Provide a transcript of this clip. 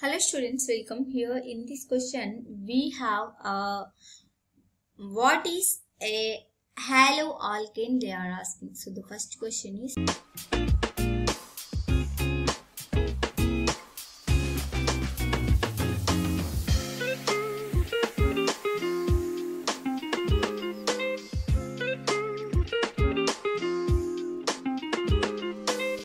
Hello students, welcome. Here in this question we have uh, what is a haloalkane they are asking. So the first question is